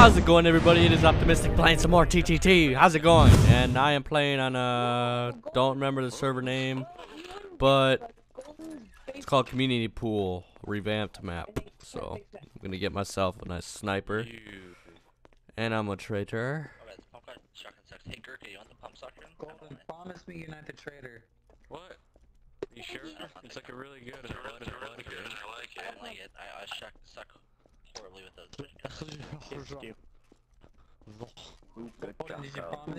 How's it going, everybody? It is Optimistic playing some more TTT. How's it going? And I am playing on a don't remember the server name, but it's called Community Pool revamped map. So I'm gonna get myself a nice sniper, and I'm a traitor. Alright, the pump gun shotgun sucks. Hey Gurka, you want the pump shotgun? Golden, promise me you're not the traitor. What? You sure? It's like a really good. and I like it. I like it. I like it. I, I suck, suck horribly with those things. Golden, did you promise?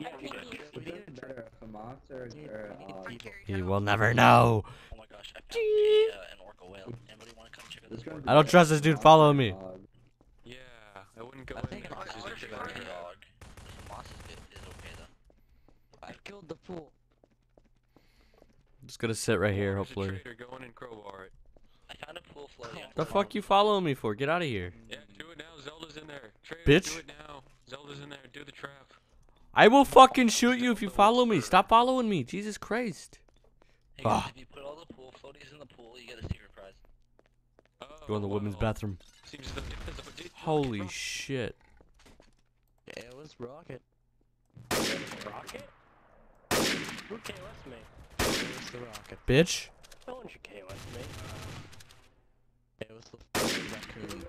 Yeah, Is it better if a monster or uh, He will never know. Oh my gosh, I found a, uh, an orca whale. Anybody want to come check out this orca? I don't trust this dude. Follow me. Yeah, I wouldn't go I in think there. I'm 'cause not a sure shit about the dog. The moss is, is okay though. I killed the fool. Just gonna sit right here, There's a hopefully. traitor, go in and crowbar it. I found a pool floating. on The fuck you following me for? Get out of here. Yeah, do it now. Zelda's in there. Traitor, Bitch. Do it now. Zelda's in there. Do the trap. I will fucking shoot you if you follow me. Stop following me. Jesus Christ. Hey guys, Ah. if you put all the pool floaties in the pool, you get a secret prize. Oh, Go in the women's wow. bathroom. Seems as though it's a- it's Holy shit. Yeah, it was rocket. Rocket? Who KOS me? It was the rocket. Bitch. No one should KOS me. It was the raccoon.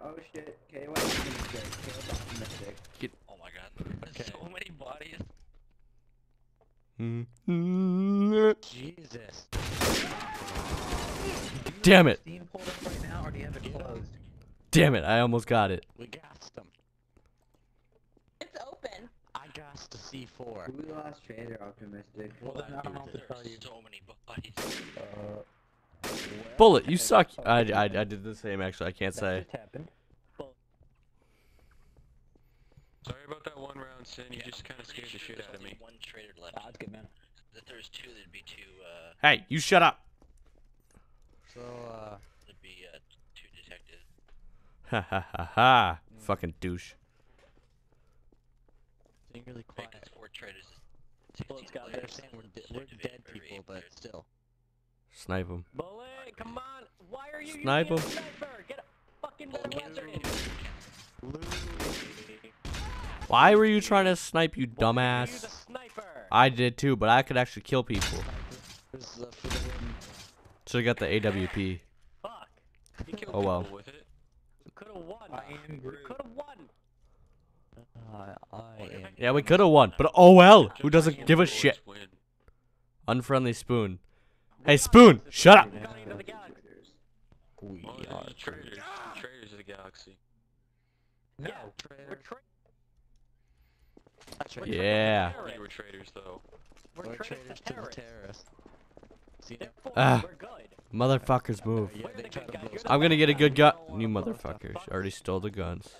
Oh shit, KO optimistic. KO optimistic. Oh my god. There's so many bodies. Jesus. Damn it. Steam pulled up right now, or do you have it? Damn it. I almost got it. We gassed them. It's open. I gassed the C4. We lost trader optimistic. Well, then I don't know what to There tell are you. so many bodies. Uh, Bullet, you suck. I, I, I did the same, actually. I can't say. Sorry about that one round, Sin. You just kind of Pretty scared the shit out of me. One traitor left. Ah, it's good, man. If there was two, there'd be two. Uh, Hey, you shut up. So, uh, there'd be uh, two detectives. Ha ha ha ha. Fucking douche. being really quiet. it's four traitors. Well, it's got- They're saying we're, and de- so we're dead people, but still. Snipe him. Bullet, come on! Why are you Snipe using a 'em. sniper? Get a fucking Bullet weapon! Why were you trying to snipe, you Why are you dumbass? sniper? I did too, but I could actually kill people. This is for the win. Should've got the AWP. Fuck. Oh, well. people with it. You could have won. I am could have won. I, I am. Yeah, we could've won, but oh well. Who doesn't give a bullet shit? Unfriendly spoon. Hey, Spoon, shut up. Guardian of the Galaxy. We are traitors. Traitors of the galaxy. No, Yeah, We're traitor. Yeah. I were traitors, though. we're, We're traitors traitors to to the terrorists. terrorists. See, Therefore, Ah. Motherfuckers move. Yeah, We're they the try good to guys. blow You're us the I'm gonna get a good guys. gun. You motherfuckers already stole the guns.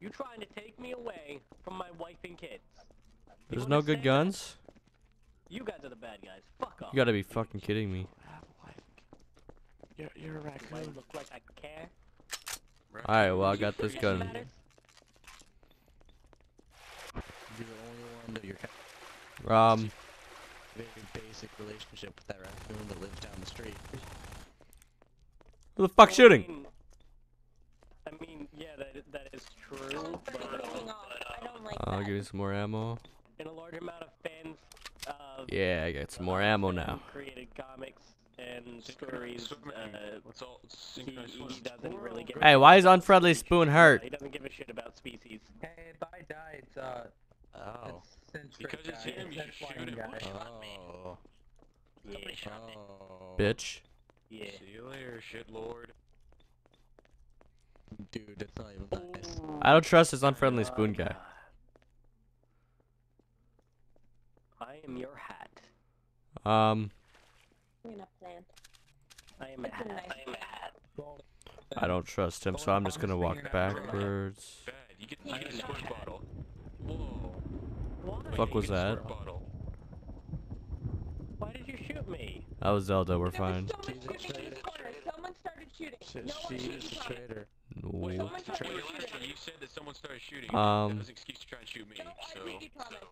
You trying to take me away from my wife and kids? There's no good guns? You guys are the bad guys. Fuck off. You gotta be fucking kidding me. You're, you're a Do I raccoon. look like I care? Alright, well, I got this gun. You're the only one that you're kind Um, very basic relationship with that raccoon that lives down the street. who the fuck shooting? I mean, yeah, that that is true, Don't but break uh. I don't like I'll that. give you some more ammo. in a large amount of fans, uh, Yeah, I got some more ammo now. Created comics and Synchronized stories. Uh, he, he really Hey, why is Unfriendly. Spoon Uh, hurt? He doesn't give a shit about species. Hey, bye, die. It's uh, Oh. it's Because it's guy. him, you It's should flying shoot him. guy. shot me. Oh. Yeah. Oh. Bitch. yeah. See you later, shit lord. Dude, that's not even nice. I don't trust this Unfriendly Spoon guy. I am your hat. Um, I'm gonna plant. I am a It's a hat. nice I am a. I don't trust him, so I'm just gonna walk backwards. Bad. You get, you Yeah. get a squirt bottle. Whoa. Why? Wait, Fuck was that? squirt. Why did you shoot me? That was Zelda, we're fine. was so much She's a shooting in this traitor. corner. Someone started shooting. She, no she is a traitor. No. Someone Last started time, last shooting. time you said that someone started shooting. Um, that was an excuse to try and shoot me. No, So, are you a I traitor?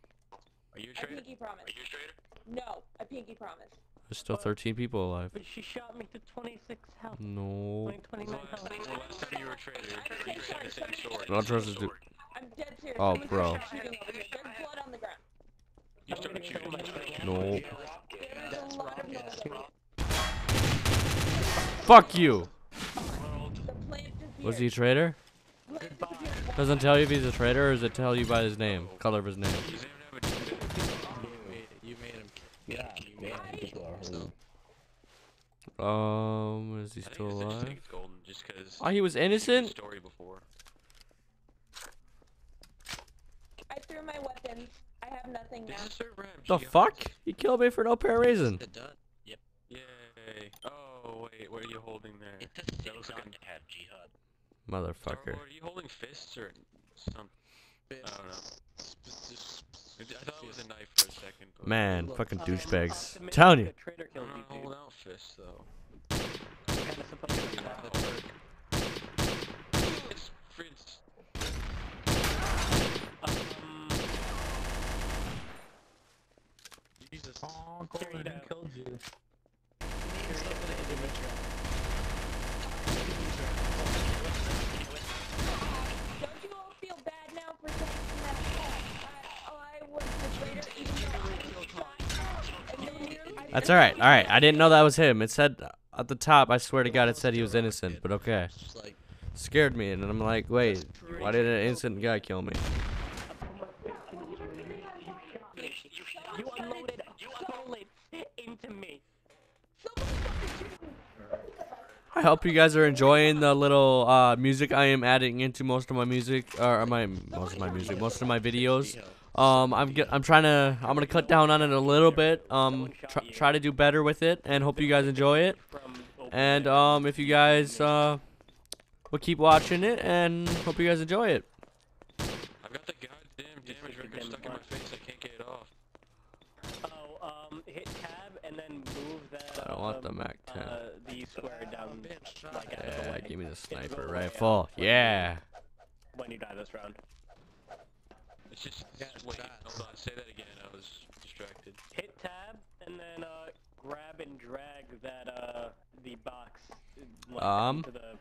Are you a traitor? No, I pinky promise. There's still 13 people alive. But she shot me to 26 health. No. 20, 29 health. Well, last time you were a traitor, you said the sword. Don't trust this. I'm dead serious. Oh, Someone bro. started shooting over here. There's blood on the ground. You started shooting. No. There's a lot of blood. Fuck you. The plant disappeared. Was he a traitor? Doesn't tell you if he's a traitor, or does it tell you by his name, color of his name? You didn't have a defense. You made, you made him. Yeah, you made him. people are So, Um, is he still I just alive? think it's golden, Oh, he was you've seen the innocent. Story before. I threw my weapons. I have nothing now. Is server The jihad. fuck? He killed me for no apparent reason. good done. Yay. Oh, wait, what are you holding there? It does That looks like a- to have jihad. Motherfucker. Starboard, are you holding fists or something? I don't know. I thought it was a knife for a second. But Man, Look, fucking um, douchebags. Optimistic Telling you. that I'm killed not you, dude. out fists though. Kinda supposed to be that. It's Fritz. Um, Jesus. Oh, Gordon, killed you? Don't you all feel bad now for saying that I, I was the traitor even though I was and then you- I- That's alright, alright. I didn't know that was him. It said at the top, I swear to God, it said he was innocent, but okay. Scared me, and I'm like, wait, why did an innocent guy kill me? You unloaded bullets into me. I hope you guys are enjoying the little uh, music I am adding into most of my music, or my most of my music, most of my videos. Um, I'm get, I'm trying to, I'm gonna cut down on it a little bit. Um, try, try to do better with it, and hope you guys enjoy it. And um, if you guys uh, will keep watching it, and hope you guys enjoy it. I've got the goddamn damage record stuck in my face. I can't get it off. Oh, um, hit tab and then move that. I don't want the um, Mac 10. Uh, the square down, like out of the Yeah, give me the sniper rifle. Yeah. When you die this round, It's just Yeah, wait. Hold on. Say that again. I was distracted. hit tab and then uh, grab and drag that uh the box uh, like, Um. into the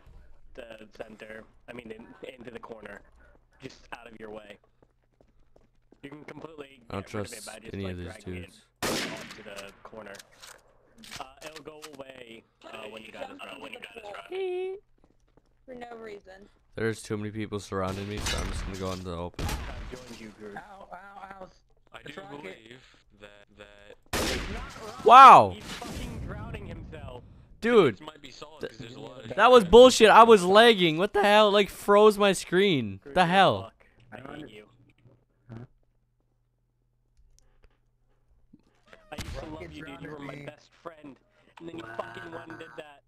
the center. I mean, in, into the corner, just out of your way. You can completely. I don't get rid of it trust by just, any like, of these dragging it dudes. Onto the corner. Uh, it'll go away uh, when you die this round. When you die this. For no reason. There's too many people surrounding me, so I'm just gonna go into the open. I've joined you, Groot. Ow, ow, ow. I do It's believe that that Wow, He's fucking drowning himself. dude, might be solid because there's a lot of. that was bullshit. I was lagging. What the hell? Like froze my screen. Groot, The hell? I I hate you. Huh? I used to love you, dude. You were my best friend. And then you fucking went and did that.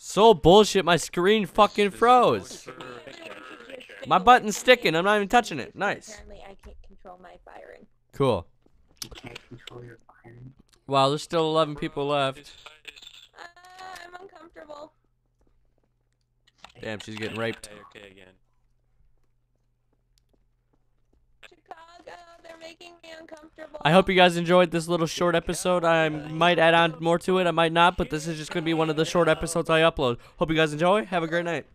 So bullshit. My screen fucking froze. My button's sticking. I'm not even touching it. Nice. Apparently, I can't control my firing. Cool. You can't control your firing. Wow, there's still 11 people left. Uh, I'm uncomfortable. Damn, she's getting raped. Okay, okay again. Chicago, they're making me uncomfortable. I hope you guys enjoyed this little short episode. I might add on more to it. I might not, but this is just gonna be one of the short episodes I upload. Hope you guys enjoy. Have a great night.